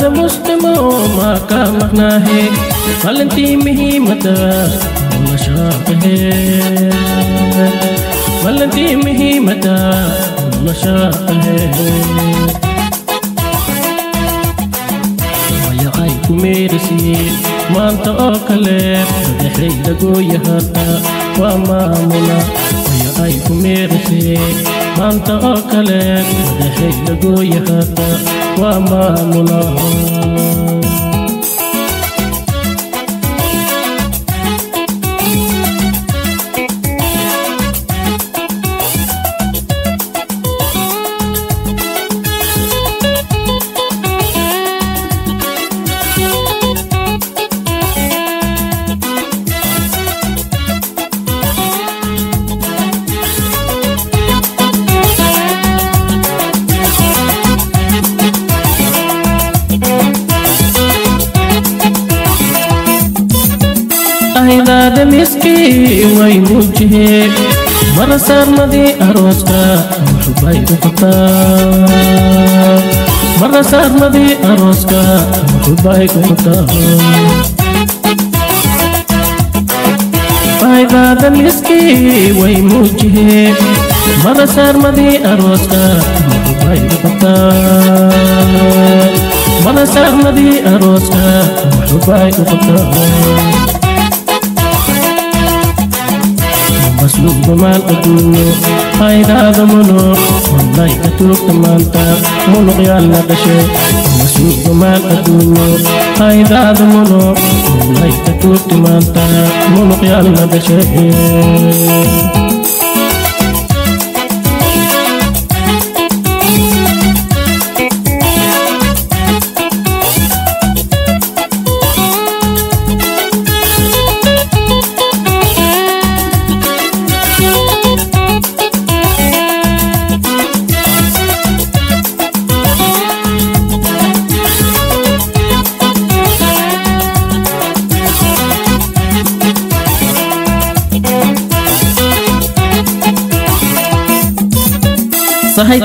मर्द मुस्लिमों माँ का मरना है गलती में ही मदद मशाक है गलती में ही मदद मशाक है kumeerisiin maanta oo kale madaxay lagoo yaharta waa maamula ayaa ay kumeerisiin maanta oo kale madaxayda gooyahata waa maamula madi arooska waxbay u qabtaa marasaad madi arooska waxbay u qabtaa faa'iidaada miskii way muujihee marasaad madi arooska waxbay u qabtaa marasaad madi arooska waxbay u qabtaa masluuba maal adduunyo haydaada muno wallahi ka tuugta maanta munuqyaalna dhashe masluuba maal adduunyo haydaada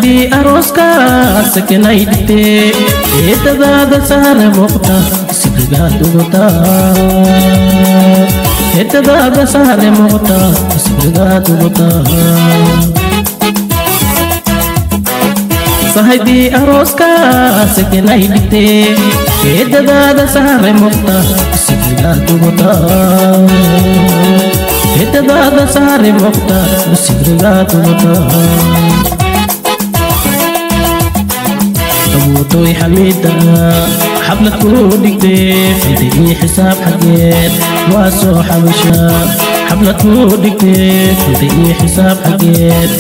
दी अरोस का सकनाई दिते। खेत दाद सार मोक्ता सिखगा दुगता। खेत दाद सार मोक्ता सिखगा दुगता। सहदी अरोस का सकनाई दिते। द दाद मुक्ता मोक्ता सिखगा दुगता। खेत दाद सार मोक्ता सिखगा दुगता। Uguta abuutoy xamiida xablad kuu dhigtee xiddigii xisaab xageed waa soo xabisha xablad kuu dhigtee xiddigii xisaab xageed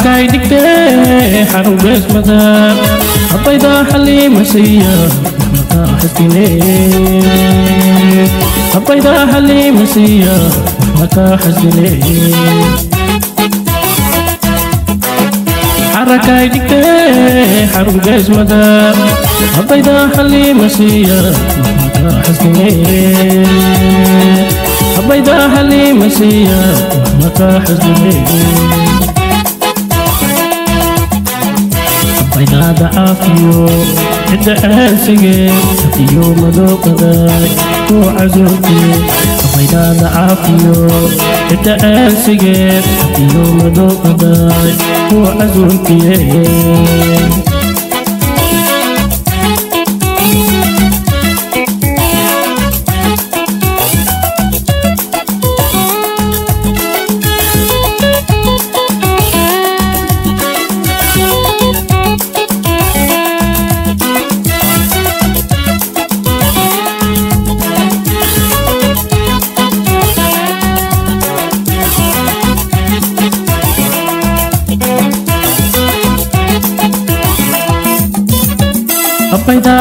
waa soo xabishe xarakay dhigtee xarun beesmada habaydaa xaliimasiya waxmakaa xasdine habaydaa xaliimasiya waxmakaa xasdine xarakay dhigtee xarun beesmada habaydaa xaliimasiya waxmakaa xasdine habaydaa xaliimasiya waxmakaa xasdine cinaada caafiyo cidda aasigeen iyo madooqaday kuo casuurkeed cinaada caafiyo cidda aasigeen iyo madooqaday kuo casuurkeed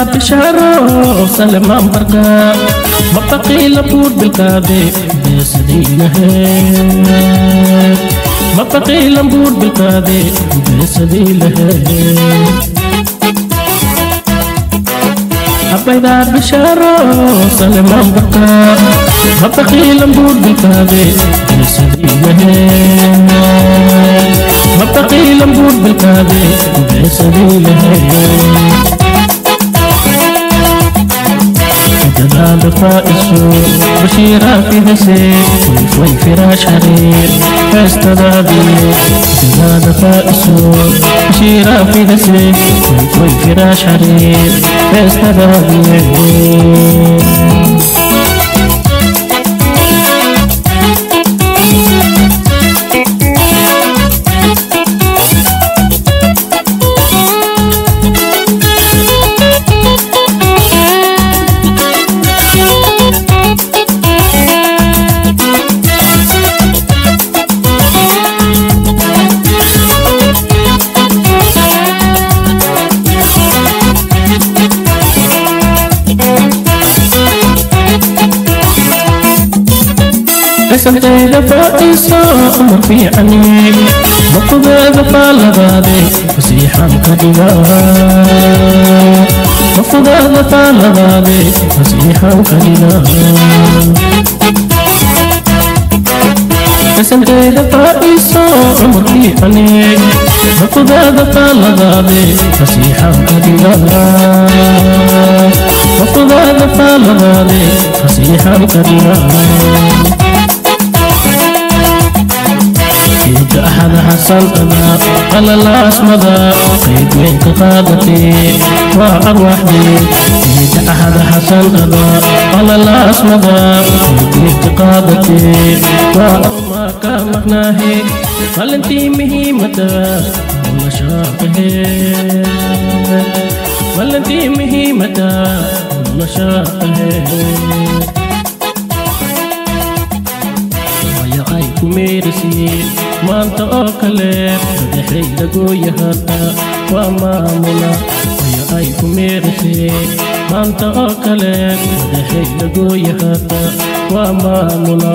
بشارو سلمان برقا مبقي لبود بالكادي بيسدي لهي مبقي لبود بالكادي بيسدي لهي أبيضا بشارو سلمان برقا مبقي لبود بالكادي بيسدي لهي مبقي لبود بالكادي بيسدي لهي فائسو بشيرة في نسي ويفوي فراش حرير فاستدادي جلال فائسو بشيرة في نسي ويفوي فراش حرير فاستدادي اسمتي فائسة أمر في عني مقضى ذفال غادي فسيحا كدلا مقضى ذفال غادي فسيحا كدلا اسمتي فائسة أمر في عني مقضى ذفال غادي فسيحا كدلا مقضى ذفال غادي فسيحا كدلا أحد حسن أنا على الأسمدة قيد من كقادتي وأروح دي يبدأ أحد حسن أنا على الأسمدة قيد من كقادتي وأما كان مقناهي فلنتي مهمة ولا شاقه فلنتي مهمة hayo ay ku meyrasyiin maanta oo kale madaxayda gooyahana waa maamula hayo ay ku meyrasyiin maanta oo kale madaxayda gooyahana waa maamula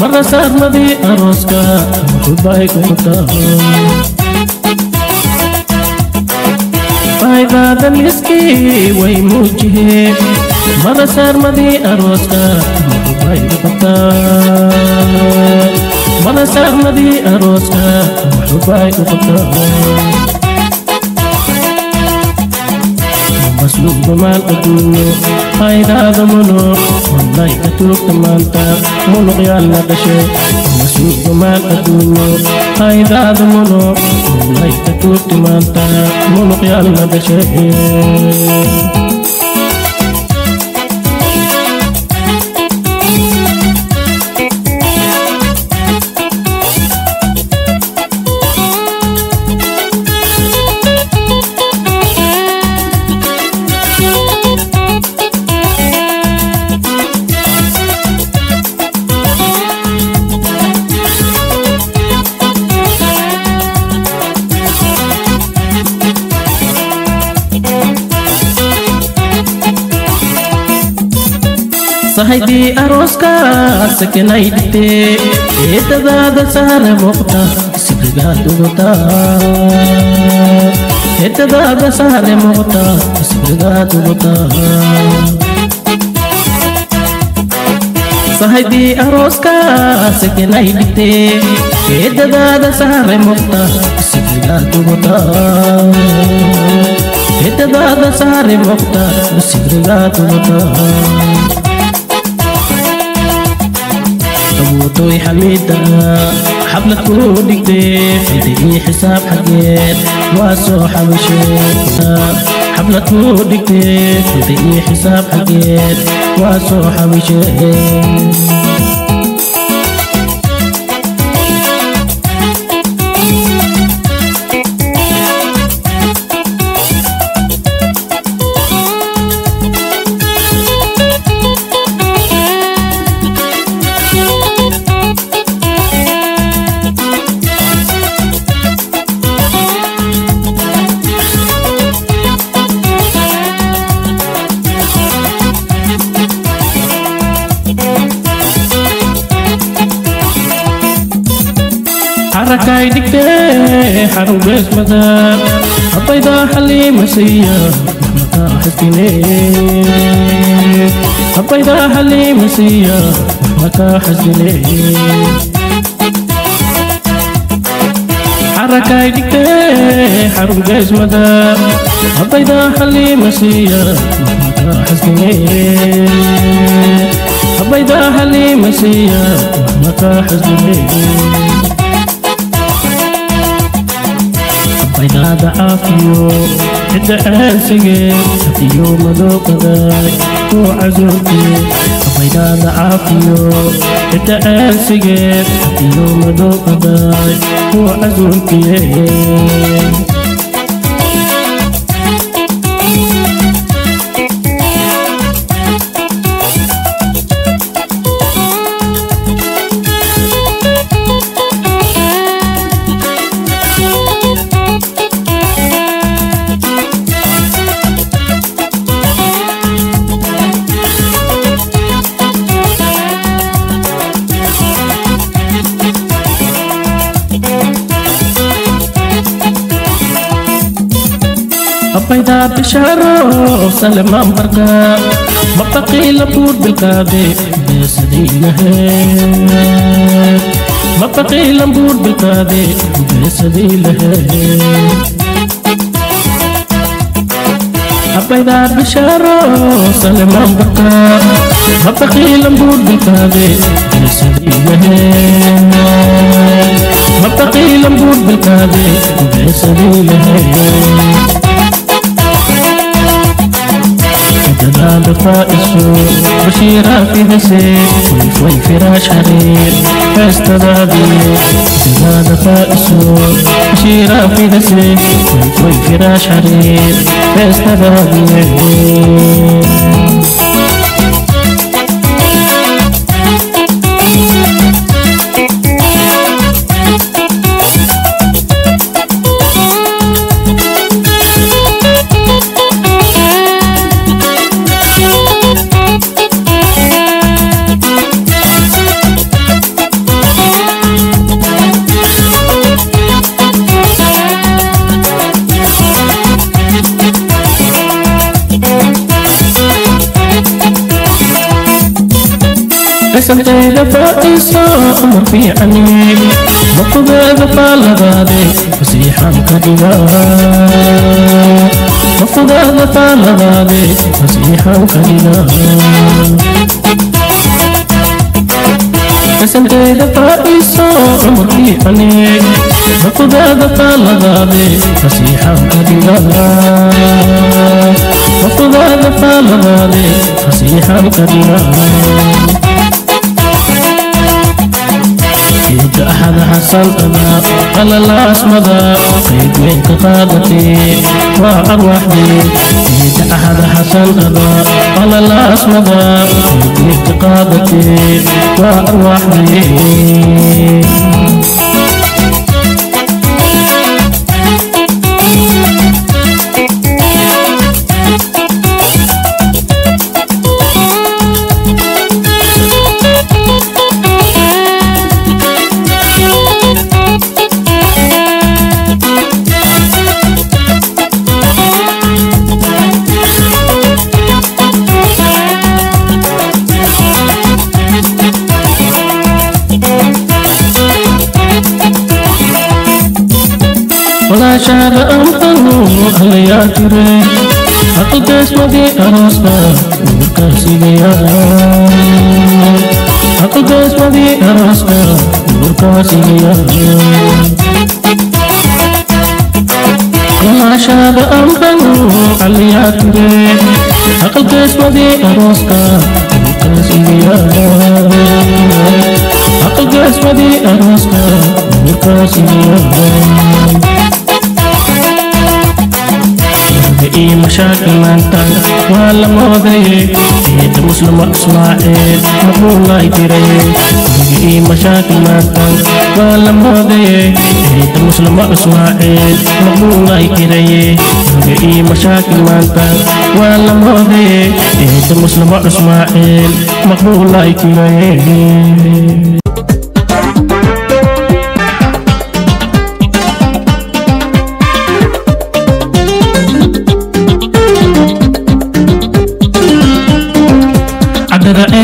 मर्दा साथ अरोज का मुझुबाई कुमता भाई बादन इसकी वही मुझी है मर्दा साथ मदी अरोज का मुझुबाई कुमता मर्दा अरोज का مسلوب مال أدونو هايدا منو والله كتوك تمانتا منو قيال نقشي مسلوب مال أدونو هايدا منو والله كتوك تمانتا منو قيال نقشي ಸಕಲೈ ಏತದಾದ ಸಾರ ಮುಕ್ತ ಸಿಗದಾದುತ ಏತದಾದ ಸಾರ ಮುಕ್ತ ಸಿಗದಾದುತ ಸಹದಿ ಅರೋಸ್ಕ ಸಕಲೈ ಏತದಾದ ಸಾರ ಮುಕ್ತ ಸಿಗದಾದುತ ಏತದಾದ ಸಾರ ಮುಕ್ತ ಸಿಗದಾದುತ abuutoy xamiida xablad kuu dhigtee xidi ii xisaab xageed waa soo xabashee xablad kuu dhigtee ii xisaab xageed waa soo xabashee دكتي حرب اسمدا حبيدا حليم سيا مكا حسيني. حبيدا حليم سيا مكا حسيني. حركاي دكتي حرب اسمدا حبيدا حليم سيا مكا حسيني. حبيدا حليم سيا مكا حسيني. cidaada caafiyo cidda aansigeed iyo madooqaday oo casuurkiye cidaada caafiyo cidda aansigeed iyo madooqaday oo casuurkiye أبيضا بشارو سلمان برقا مبقي لبور بالقادي بسدينه مبقي لبور بالقادي بسدينه أبيضا بشارو سلمان برقا مبقي لبور بالقادي بسدينه مبقي لبور بالقادي بسدينه جمال فائسو بشيرة في حسين ويفوي فراش حرير فاستضادي جمال فائسو بشيرة في حسين ويفوي فراش حرير قسمتي فائسة أمر في لغادي فسيحا كدنا مقضى ذفا لغادي فسيحا كدنا قسمتي فائسة أمر في عني مقضى ذفا لغادي فسيحا كدنا مقضى ذفا لغادي فسيحا كدنا يد أحد حصل أنا قال الله اسمذا قيد منك قادتي وأرواح دي. يد أحد حصل أنا قال الله اسمذا قيد منك قادتي وأرواح دي. Nuurkaasigayaa aqalkaasmadii arooska nuurkaasigayaa maashaada amran caliyaa ture aqalkaasmadii arooska nuurkaasigayaa aqalkaasmadii arooska nuurkaasigayaa iyo mashaakil maanta waa la moodayey sayid muslimo ismaaciil maquu lahi jirayey iyo mashaakil maanta waa la moodayey sayid muslimo ismaaciil maquu lahi jirayey iyo mashaakil maanta waa la moodayey sayid muslimo ismaaciil maquu lahi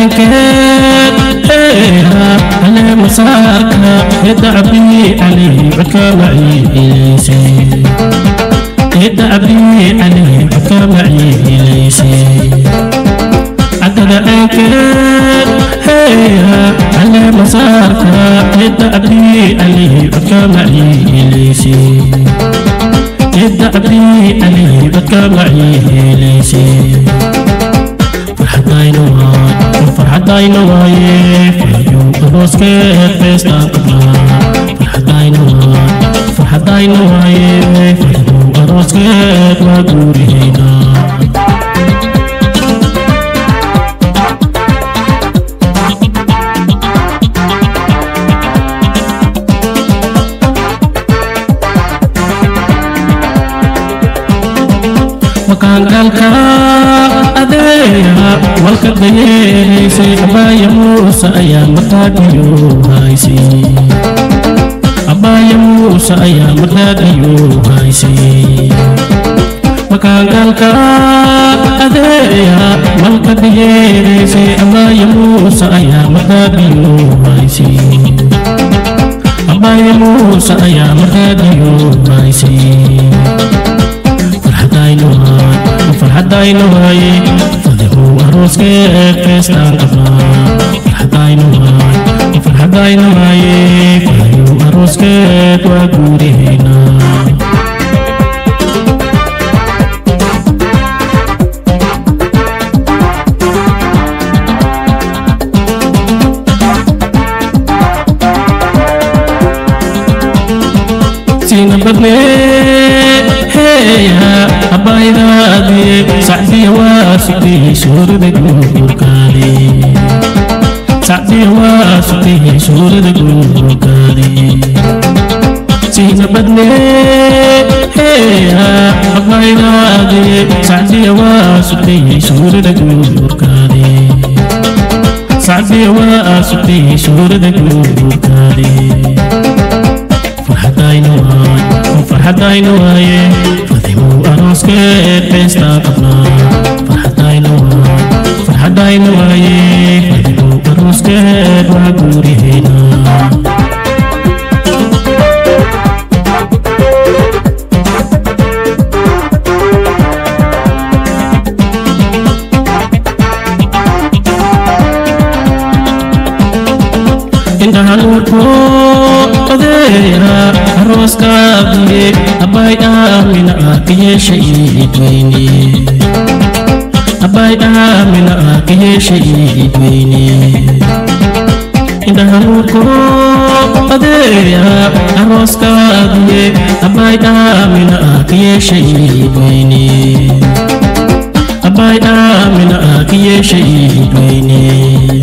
عدرعينكيت هيها على مسارك يدعبي عليه بكامعي إليسي يدعبي عليه بكامعي إليسي عدرعينكيت هيها على مسارك يدعبي عليه بكامعي إليسي يدعبي عليه بكامعي إليسي waay farxadayna waaye farxayo arooskeed feestaan qabnaa farxadayna waay farxadayna waaye farxayo sayang bertadayu hai si. Abayamu sayang bertadayu hai si. Makagalka adeya malkadiyere si. Abayamu sayang bertadayu hai si. Abayamu sayang bertadayu hai si. Farhadainuhay farhadainuhay fadhu aruske kestan kabla farxadayna waaye faayow arooskeed waa guurihayna si guurka sacdiya waa sugtay suurada guurkaade siina badnee heeya abaydaadie sacdiya waa sugtay suurada guurkaade sacdiya waa sugtay suurada guurkaade farxadayna waaye farxadayna waaye fadimuu arooskeed feestaa qabnaa I'm scared wa guri hina indhaanurko odeera arooskaabge abbaydhaamina aakiyeshayiidweyne abbaydhaamina aakiyeshayiidweyne dhahalko adeeya arooskaadiye abbaydhaamina akiyeeshayii dhayni abbaydhaamina akiyeeshayii dhayni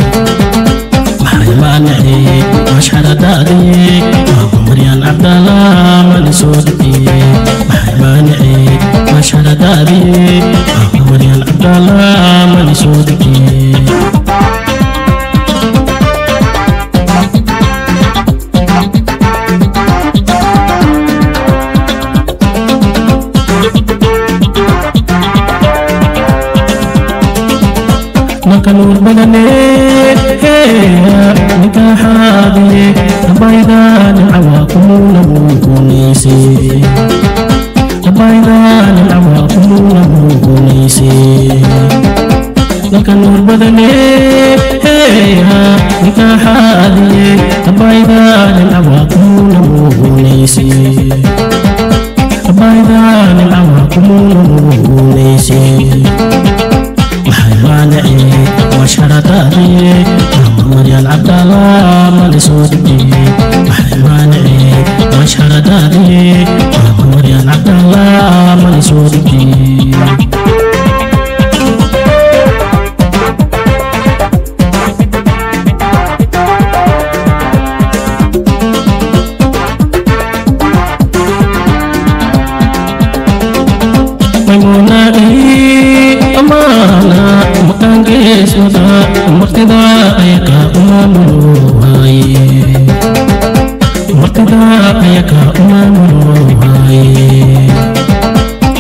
tara ayaka umarun waye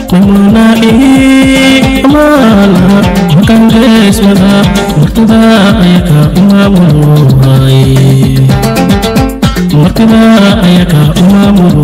kumuna ii amala makan resmada murtada ayaka umarun waye murtada ayaka umarun